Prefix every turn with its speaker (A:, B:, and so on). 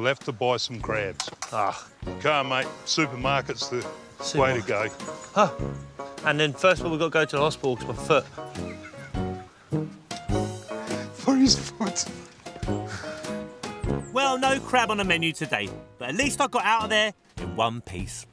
A: we have to buy some crabs.
B: Ah,
A: Car, mate. Supermarket's the way to go.
B: huh. And then first of all, we've got to go to the hospital because my foot.
A: For his foot.
C: Well, no crab on the menu today, but at least I got out of there in one piece.